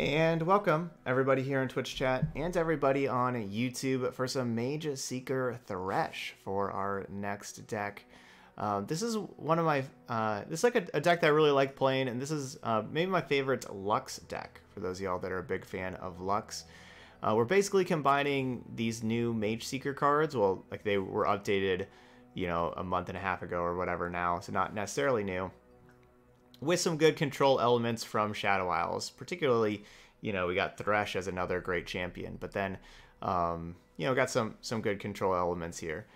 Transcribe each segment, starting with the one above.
And welcome everybody here in Twitch chat and everybody on YouTube for some Mage Seeker Thresh for our next deck. Uh, this is one of my, uh, this is like a, a, deck that I really like playing, and this is uh, maybe my favorite Lux deck for those y'all that are a big fan of Lux. Uh, we're basically combining these new Mageseeker cards, well, like they were updated, you know, a month and a half ago or whatever now, so not necessarily new with some good control elements from Shadow Isles. Particularly, you know, we got Thresh as another great champion, but then, um, you know, got some some good control elements here.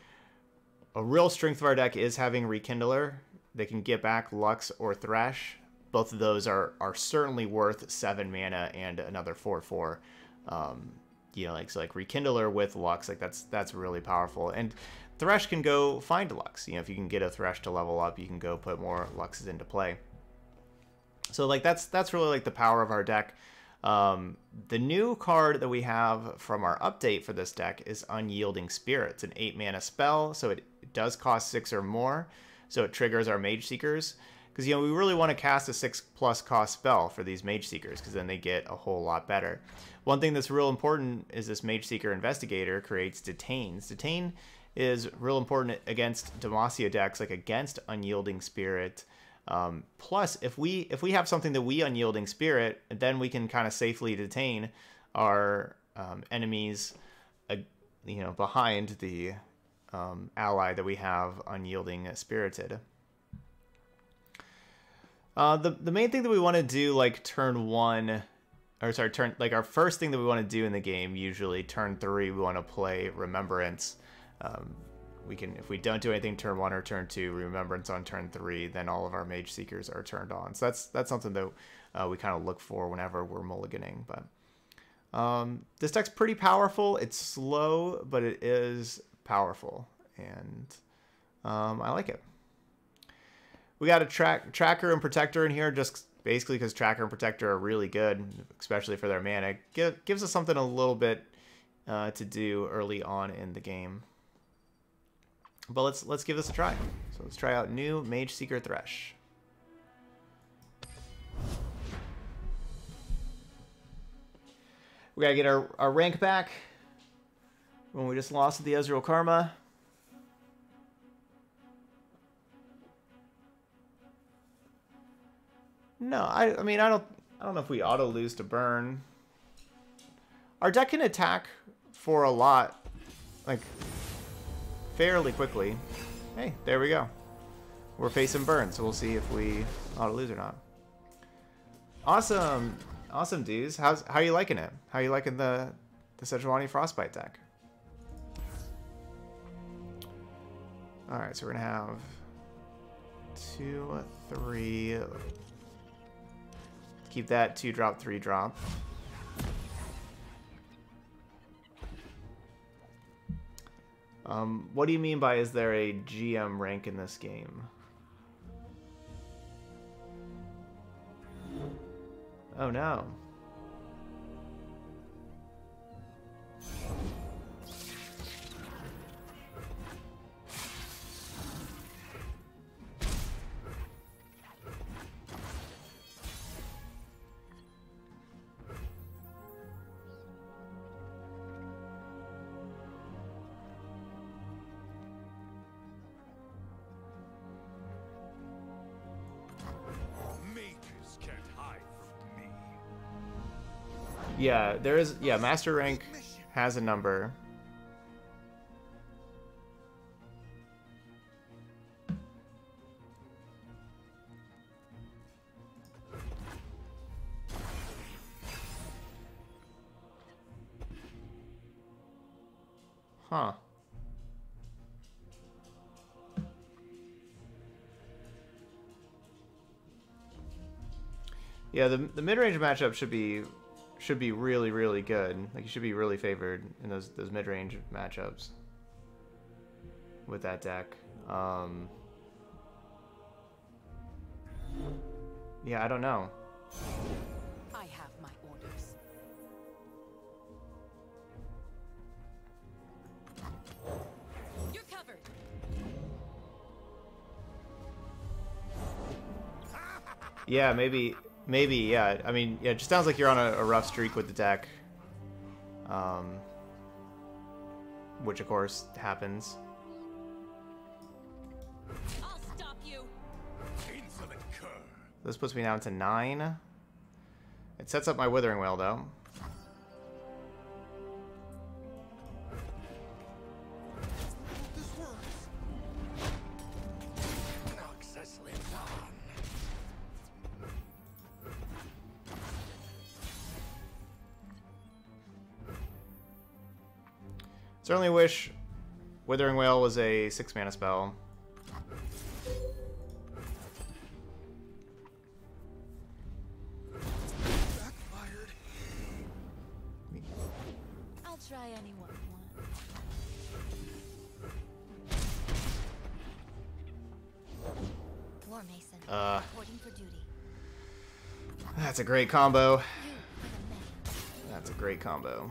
A real strength of our deck is having Rekindler. They can get back Lux or Thresh. Both of those are are certainly worth seven mana and another four four. Um, you know, like so like Rekindler with Lux, like that's that's really powerful. And Thresh can go find Lux. You know, if you can get a Thresh to level up, you can go put more Luxes into play. So like that's that's really like the power of our deck. Um, the new card that we have from our update for this deck is Unyielding Spirit. It's an 8 mana spell, so it, does cost 6 or more, so it triggers our Mageseekers. Because, you know, we really want to cast a 6 plus cost spell for these Mageseekers, because then they get a whole lot better. One thing that's real important is this Mageseeker Investigator creates Detains. Detain is real important against Demacia decks, like against Unyielding Spirit, um, plus, if we if we have something that we unyielding spirit, then we can kind of safely detain our um, enemies, uh, you know, behind the um, ally that we have unyielding spirited. Uh, the the main thing that we want to do, like turn one, or sorry, turn like our first thing that we want to do in the game, usually turn three, we want to play Remembrance. Um, we can if we don't do anything turn one or turn two remembrance on turn three then all of our mage seekers are turned on. So that's that's something that uh, we kind of look for whenever we're mulliganing but um, this deck's pretty powerful. It's slow but it is powerful and um, I like it. We got a track tracker and protector in here just basically because tracker and protector are really good especially for their mana. Give, gives us something a little bit uh, to do early on in the game but let's let's give this a try. So let's try out new Mageseeker Thresh. We gotta get our, our rank back when we just lost the Ezreal Karma. No, I I mean I don't I don't know if we auto lose to burn. Our deck can attack for a lot. Like fairly quickly. Hey, there we go. We're facing burn, so we'll see if we ought to lose or not. Awesome. Awesome, dudes. How's how you liking it? How you liking the the Sejuani Frostbite deck? Alright, so we're gonna have two, three. Keep that two drop, three drop. Um, what do you mean by is there a GM rank in this game? Oh no. Yeah, there is. Yeah, master rank has a number. Huh. Yeah, the, the mid-range matchup should be should be really, really good. Like you should be really favored in those those mid range matchups with that deck. Um, yeah, I don't know. I have my orders. You're covered. Yeah, maybe Maybe, yeah. I mean, yeah, it just sounds like you're on a, a rough streak with the deck. Um, which, of course, happens. I'll stop you. This puts me down to 9. It sets up my Withering Wail, though. Certainly wish Withering Wail was a 6 mana spell. Backfired. I'll try anyone once. War Mason. Uh. Reporting for duty. That's a great combo. You for the many. That's a great combo.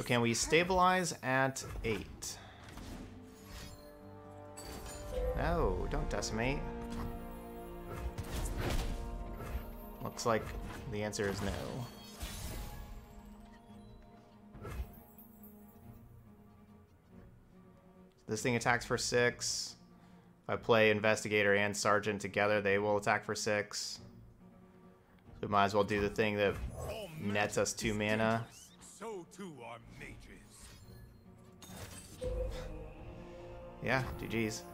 So can we stabilize at 8? No, don't decimate. Looks like the answer is no. This thing attacks for 6. If I play Investigator and Sergeant together, they will attack for 6. So we might as well do the thing that nets us 2 magic is mana. Yeah, GG's.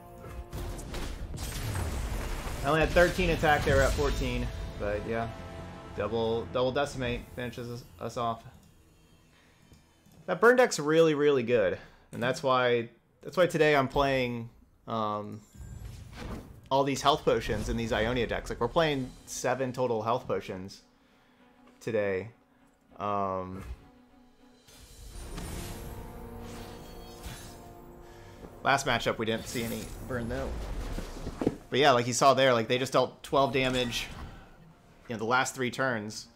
I only had 13 attack, they were at 14. But yeah, double double decimate finishes us, off. That burn deck's really, really good. And that's why that's why today I'm playing um, all these health potions in these Ionia decks. Like we're playing seven total health potions today. Um, Last matchup, we didn't see any burn though. But yeah, like you saw there, like they just dealt 12 damage. You know, the last three turns,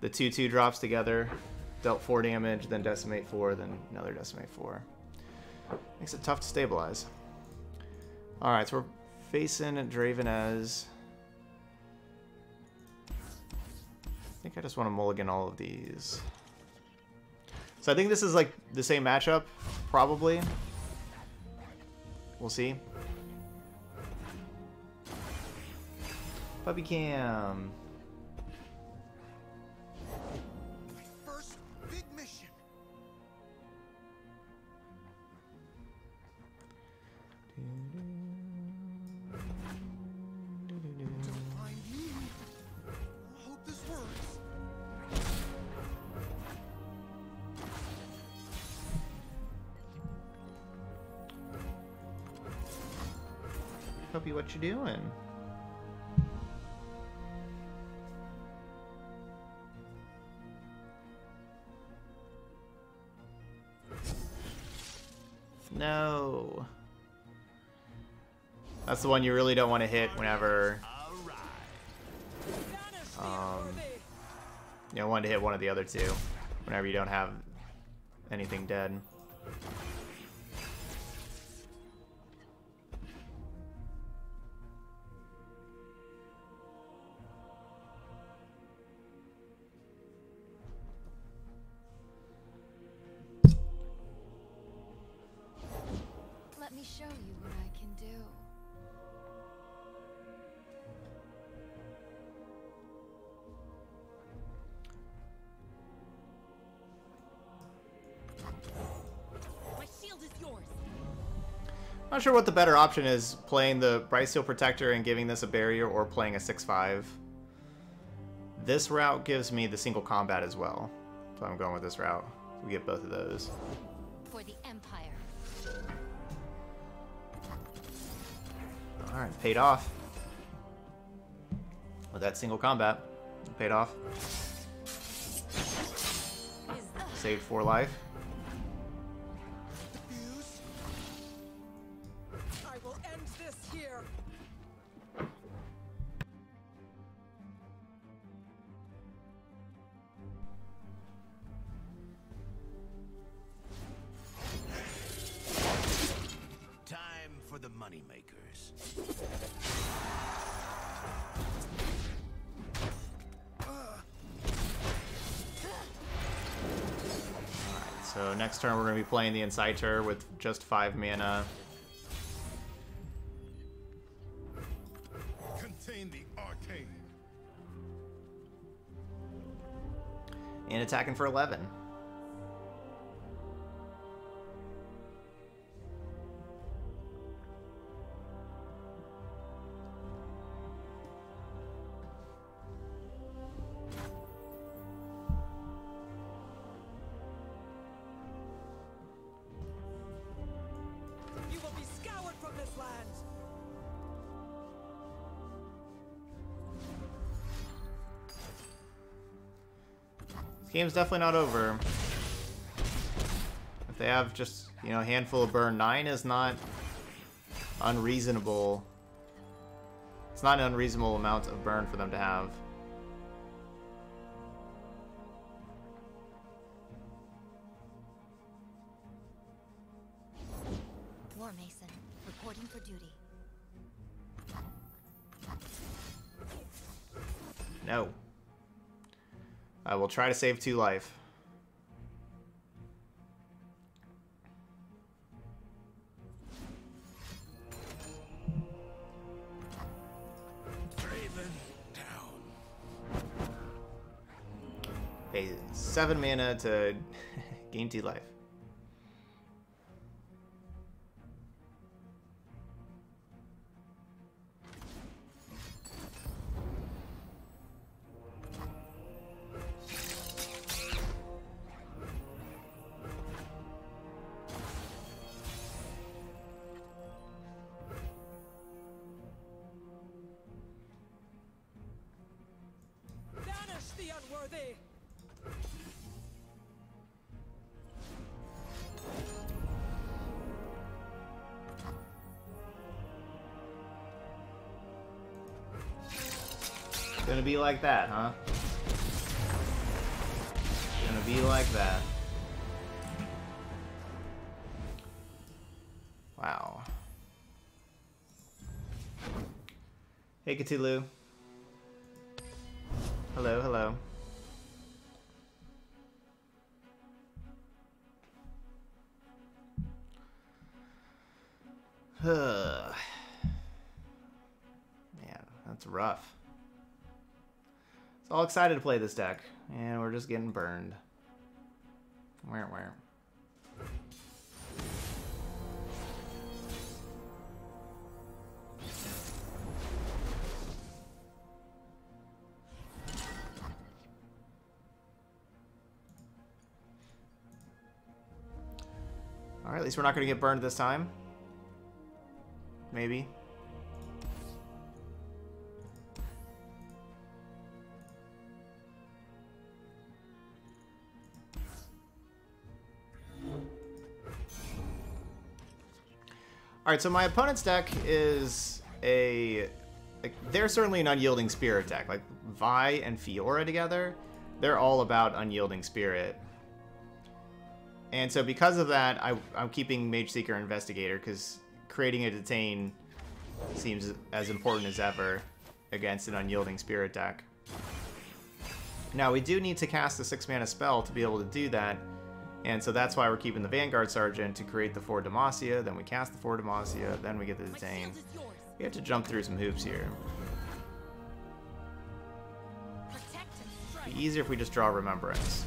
the 2-2 drops together, dealt 4 damage, then decimate 4, then another decimate 4. Makes it tough to stabilize. Alright, so we're facing Draven as. I think I just want to mulligan all of these. So I think this is like the same matchup, probably. We'll see. Puppy cam. You doing? No. That's the one you really don't want to hit whenever um, you know, want to hit one of the other two whenever you don't have anything dead. Not sure what the better option is, playing the Brightsteel Protector and giving this a barrier, or playing a 6-5. This route gives me the single combat as well, so I'm going with this route. We get both of those. For the Empire. Alright, paid off. With that single combat. Paid off. Saved four life. Next turn we're going to be playing the Inciter with just 5 mana. Contain the arcane. And attacking for 11. This game's definitely not over. If they have just, you know, a handful of burn, 9 is not unreasonable. It's not an unreasonable amount of burn for them to have. Try to save 2 life. 7 mana to gain 2 life. Like that, huh? Gonna be like that. Wow. Hey, Cthulhu. Hello, hello. Man, that's rough. All excited to play this deck, and we're just getting burned. Where, where? All right, at least we're not going to get burned this time. Maybe. All right, so my opponent's deck is a like they're certainly an unyielding spirit deck. Like Vi and Fiora together, they're all about unyielding spirit. And so because of that, I, I'm keeping Mageseeker Investigator because creating a detain seems as important as ever against an unyielding spirit deck. Now we do need to cast a six mana spell to be able to do that, and so that's why we're keeping the Vanguard Sergeant to create the For Demacia, then we cast the For Demacia, then we get the detain. We have to jump through some hoops here. Protect and. Be easier if we just draw Remembrance.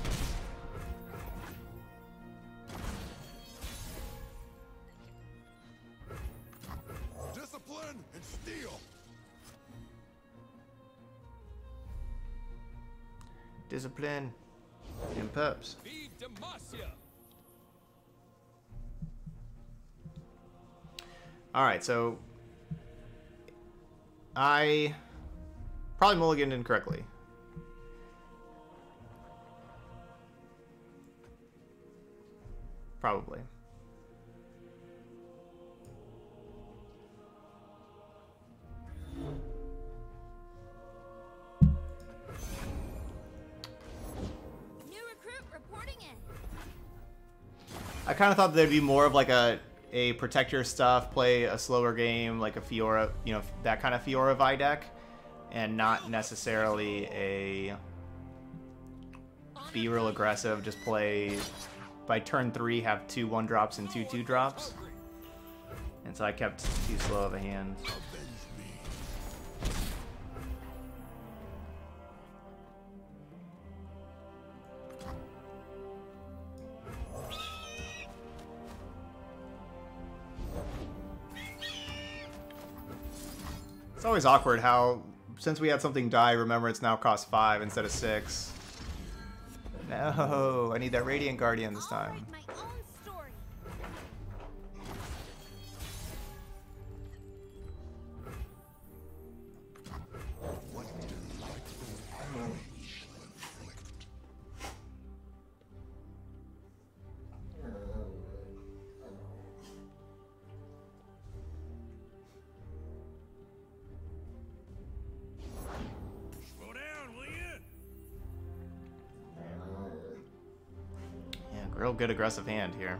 Discipline and steel. Discipline and perps. All right, so I probably mulliganed incorrectly. Probably. I kind of thought there'd be more of like a a protect your stuff, play a slower game, like a Fiora, you know, that kind of Fiora Vi deck, and not necessarily a be real aggressive, just play by turn three, have two one drops and two two drops. And so I kept too slow of a hand. It's always awkward how, since we had something die, remember it's now cost five instead of six. No, I need that Radiant Guardian this time. Real good aggressive hand here.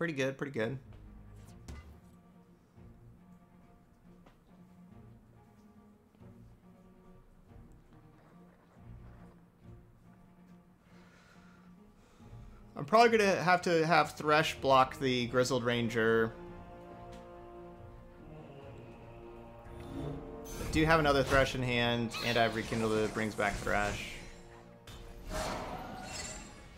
Pretty good, pretty good. I'm probably gonna have to have Thresh block the Grizzled Ranger. I do have another Thresh in hand, and I have Rekindle that brings back Thresh.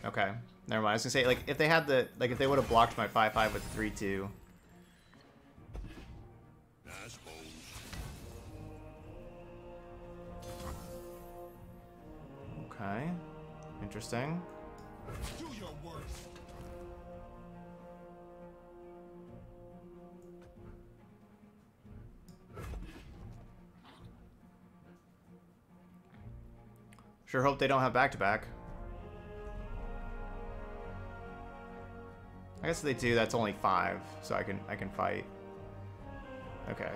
Okay, never mind. I was gonna say, like, if they had the, like, if they would have blocked my 5-5 with 3-2. Okay, interesting. Do your worst! Sure hope they don't have back-to-back. I guess they do, that's only five, so I can I can fight. Okay.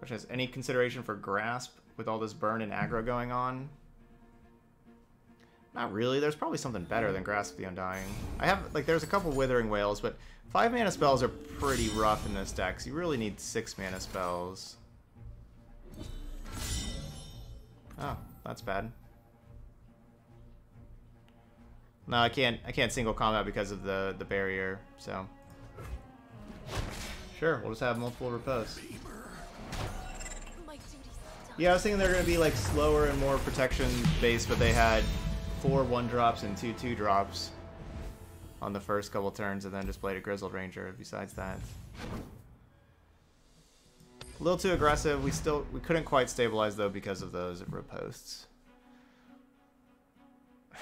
Which has any consideration for grasp with all this burn and aggro going on? Not really. There's probably something better than Grasp of the Undying. I have, like, there's a couple Withering Wails, but five mana spells are pretty rough in this deck, so you really need six mana spells. Oh, that's bad. No, I can't. I can't single combat because of the the barrier. So, sure, we'll just have multiple riposte. My duty's done. Yeah, I was thinking they're gonna be like slower and more protection based, but they had four one drops and two two drops on the first couple turns, and then just played a Grizzled Ranger. Besides that, a little too aggressive. We still we couldn't quite stabilize though because of those riposts.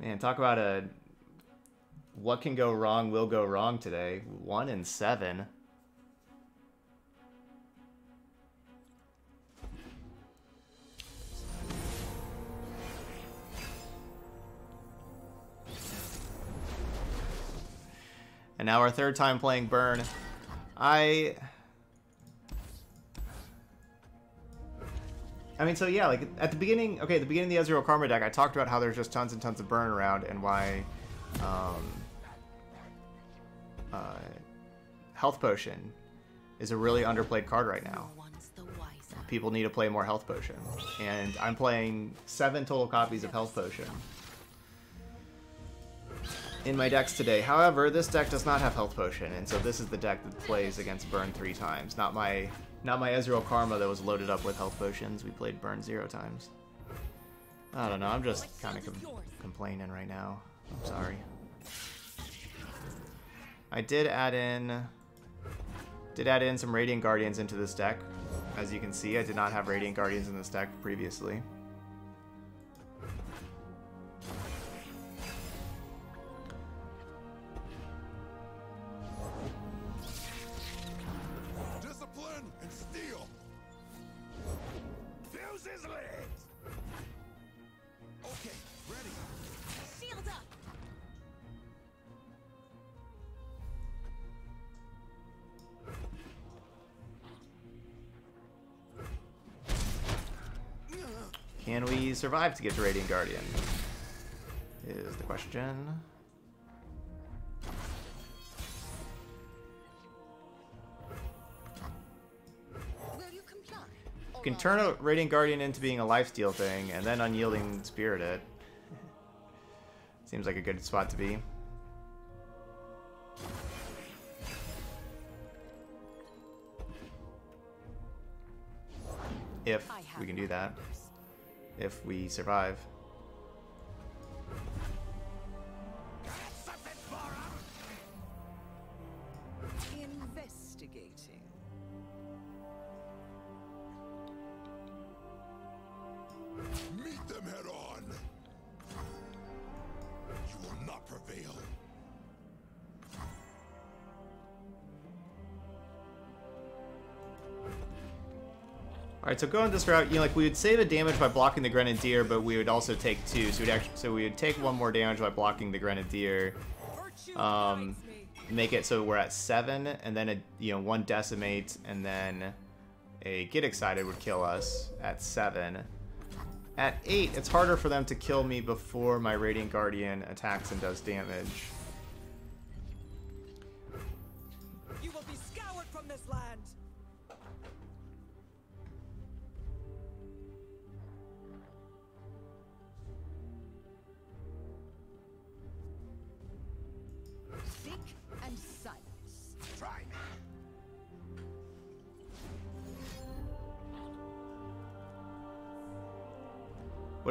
Man, talk about a what can go wrong will go wrong today. One in seven. And now our third time playing Burn. I... I mean, so yeah, like, at the beginning, okay, the beginning of the Ezreal Karma deck, I talked about how there's just tons and tons of Burn around and why, um... Uh, Health Potion is a really underplayed card right now. People need to play more Health Potion. And I'm playing seven total copies of Health Potion in my decks today. However, this deck does not have Health Potion, and so this is the deck that plays against Burn three times. Not my not my Ezreal Karma that was loaded up with Health Potions. We played Burn zero times. I don't know, I'm just kind of com complaining right now. I'm sorry. I did add in did add in some Radiant Guardians into this deck. As you can see, I did not have Radiant Guardians in this deck previously. Can we survive to get to Radiant Guardian? Is the question. You can turn a Radiant Guardian into being a lifesteal thing, and then Unyielding Spirit it. Seems like a good spot to be. If we can do that. If we survive. Alright, so going this route, you know, like we would save a damage by blocking the Grenadier, but we would also take two. So we'd actually, so we would take one more damage by blocking the Grenadier, um, make it so we're at seven, and then a you know one decimate, and then a get excited would kill us at seven. At eight, it's harder for them to kill me before my Radiant Guardian attacks and does damage.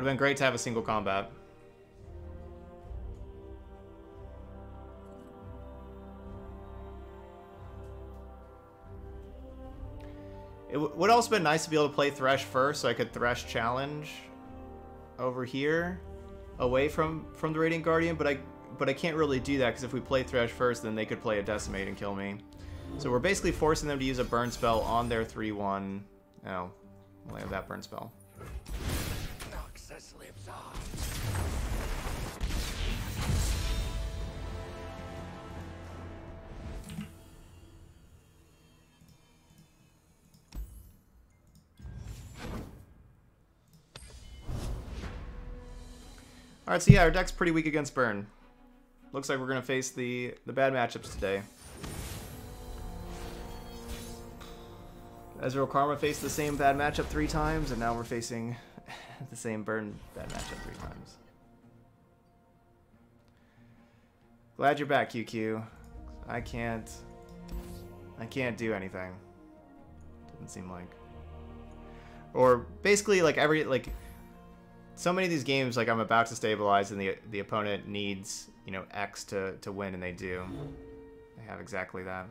Have been great to have a single combat. It would also been nice to be able to play Thresh first, so I could Thresh challenge over here, away from from the Radiant Guardian. But I but I can't really do that because if we play Thresh first, then they could play a Decimate and kill me. So we're basically forcing them to use a burn spell on their 3-1. Oh, only have that burn spell. Alright, so yeah, our deck's pretty weak against Burn. Looks like we're gonna face the the bad matchups today. Ezreal Karma faced the same bad matchup three times, and now we're facing the same Burn bad matchup three times. Glad you're back, QQ. I can't... I can't do anything. Doesn't seem like. Or basically, like, every, like so many of these games like I'm about to stabilize and the the opponent needs, you know, X to, to win and they do. They have exactly that.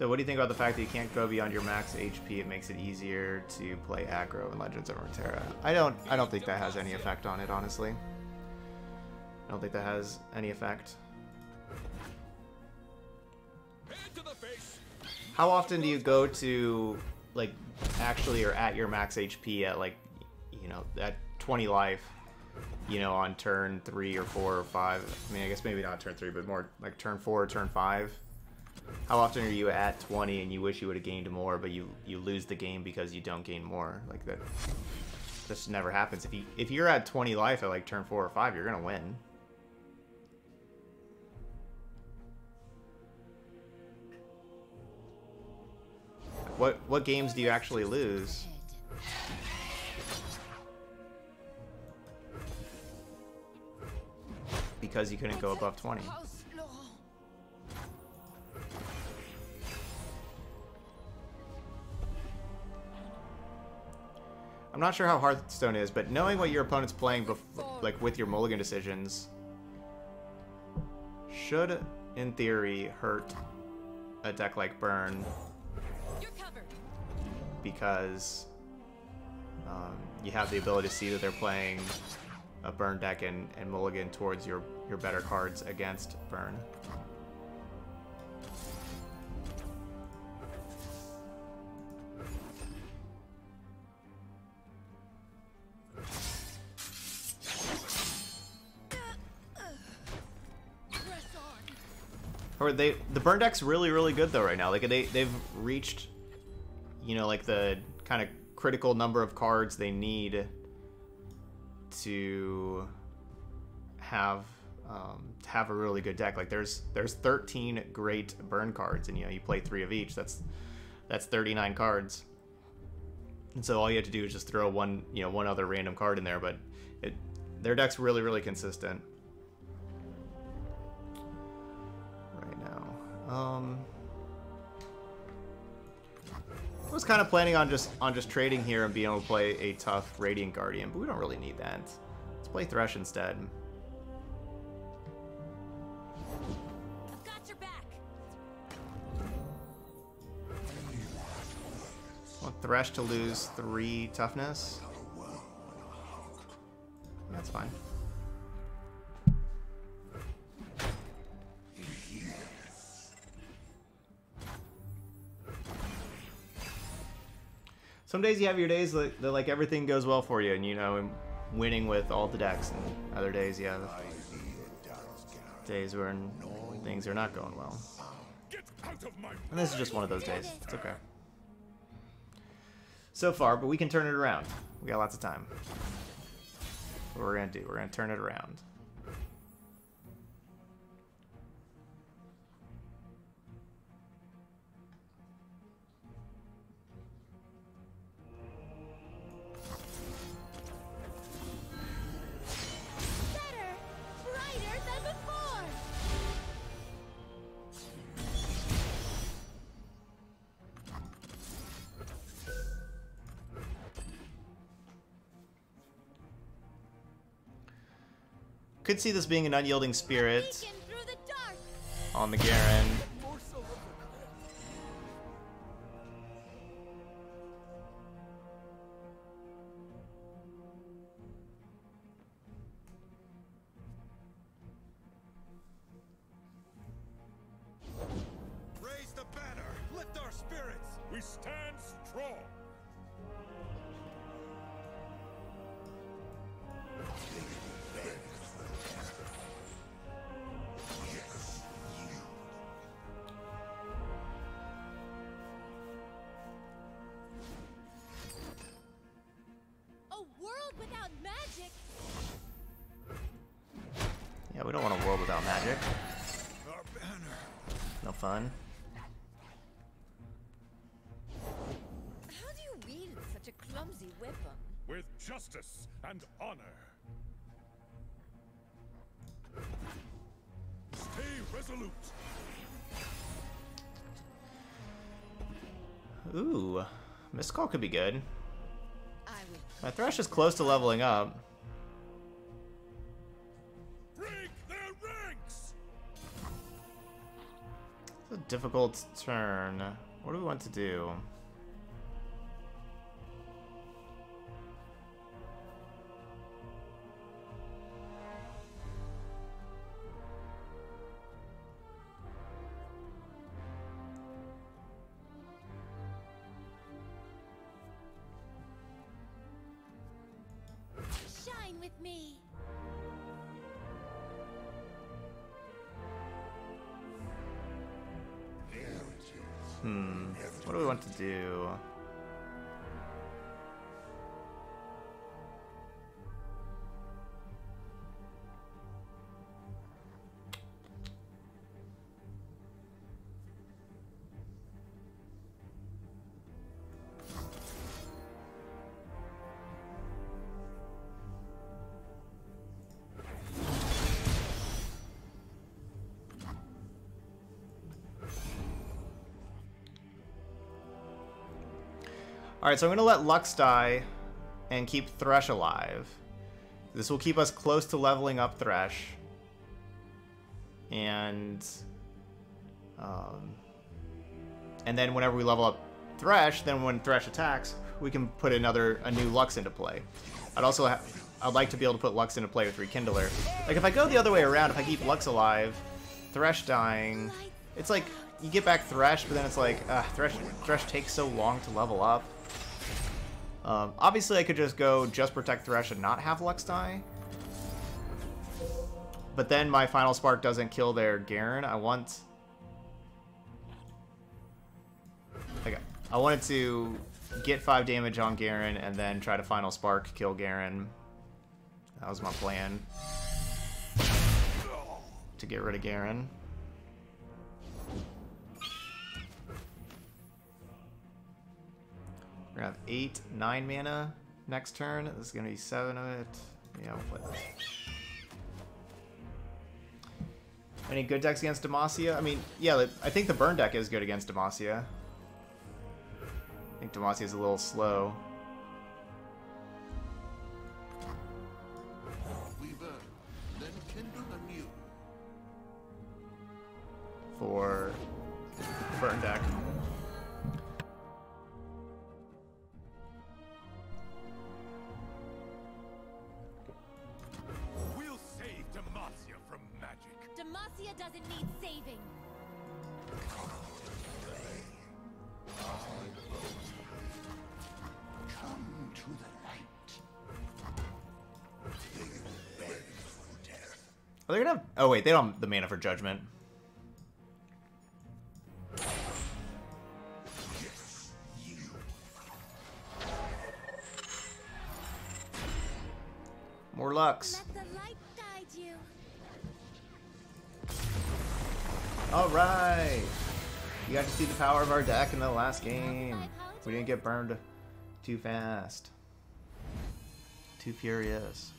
So what do you think about the fact that you can't go beyond your max HP? It makes it easier to play aggro in Legends of Runeterra. I don't I don't think that has any effect on it, honestly. I don't think that has any effect. How often do you go to like actually or at your max HP at like you know at 20 life? You know, on turn three or four or five. I mean, I guess maybe not turn three, but more like turn four or turn five. How often are you at 20 and you wish you would have gained more, but you you lose the game because you don't gain more? Like that. This never happens. If you if you're at 20 life at like turn four or five, you're gonna win. What what games do you actually lose? Because you couldn't go above 20. I'm not sure how Hearthstone is, but knowing what your opponent's playing, like with your mulligan decisions, should, in theory, hurt a deck like Burn because um, you have the ability to see that they're playing a Burn deck and, and mulligan towards your, your better cards against Burn. Or they the burn deck's really really good though right now. Like they they've reached, you know, like the kind of critical number of cards they need to have um, to have a really good deck. Like there's there's 13 great burn cards, and you know you play three of each. That's that's 39 cards. And so all you have to do is just throw one you know one other random card in there, but it their deck's really really consistent. Um, I was kind of planning on just on just trading here and being able to play a tough Radiant Guardian, but we don't really need that. Let's play Thresh instead. I've got your back. Want Thresh to lose three toughness. That's fine. Some days you have your days that, that like everything goes well for you, and you know, and winning with all the decks, and other days have days where things are not going well. And this is just one of those days. It's okay. So far, but we can turn it around. We got lots of time. What we're gonna do, we're gonna turn it around. Could see this being an unyielding spirit Beacon through the dark. on the Garen. Ooh, Mist's Call could be good. My Thresh is close to leveling up. Break their ranks. It's a difficult turn. What do we want to do? Alright, so I'm going to let Lux die and keep Thresh alive. This will keep us close to leveling up Thresh. And... Um, and then whenever we level up Thresh, then when Thresh attacks, we can put another a new Lux into play. I'd also I'd like to be able to put Lux into play with Rekindler. Like if I go the other way around, if I keep Lux alive, Thresh dying, it's like you get back Thresh, but then it's like uh, Thresh Thresh takes so long to level up. Um, obviously, I could just go just protect Thresh and not have Lux die. But then my final spark doesn't kill their Garen. I want. Okay, I wanted to get five damage on Garen and then try to final spark kill Garen. That was my plan. To get rid of Garen. We're gonna have eight, nine mana next turn. This is gonna be seven of it. Yeah, we'll play this. Any good decks against Demacia? I mean, yeah, I think the burn deck is good against Demacia. I think Demacia is a little slow. Wait, they don't have the mana for Judgment. More Lux. Let the light guide you. All right. You got to see the power of our deck in the last game. We didn't get burned too fast. Too furious.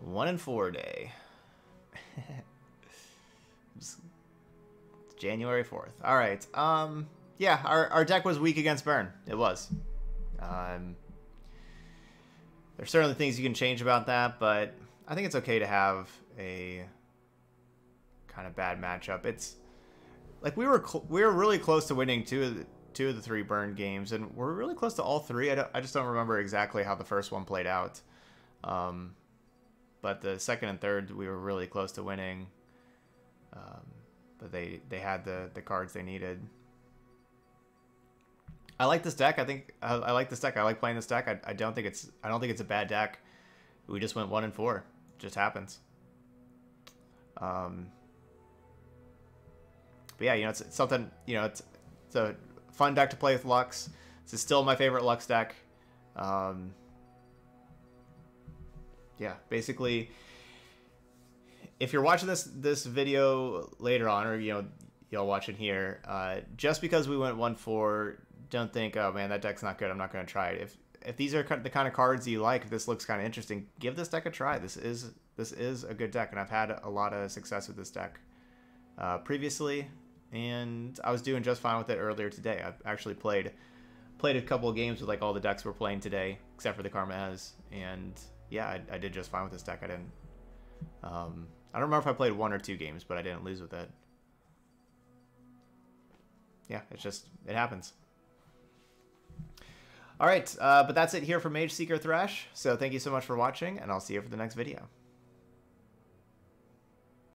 One and four day. January 4th. All right. Um, yeah, our, our deck was weak against burn. It was. Um, there's certainly things you can change about that, but I think it's okay to have a kind of bad matchup. It's like we were we were really close to winning two of the two of the three burn games, and we're really close to all three. I, I just don't remember exactly how the first one played out. Um, but the second and third, we were really close to winning. Um, but they they had the the cards they needed. I like this deck. I think I, I like this deck. I like playing this deck. I, I don't think it's I don't think it's a bad deck. We just went one and four. It just happens. Um, but yeah, you know, it's, it's something. You know, it's it's a fun deck to play with Lux. This is still my favorite Lux deck. Um, yeah, basically, if you're watching this this video later on, or you know, y'all watching here, uh, just because we went one four, don't think, oh man, that deck's not good. I'm not going to try it. If if these are the kind of cards you like, if this looks kind of interesting, give this deck a try. This is this is a good deck, and I've had a lot of success with this deck uh, previously, and I was doing just fine with it earlier today. I've actually played played a couple of games with like all the decks we're playing today, except for the Karma Ez, and yeah, I, I did just fine with this deck. I didn't. Um, I don't remember if I played one or two games, but I didn't lose with it. Yeah, it's just, it happens. All right, uh, but that's it here for Mageseeker Thresh. So thank you so much for watching, and I'll see you for the next video.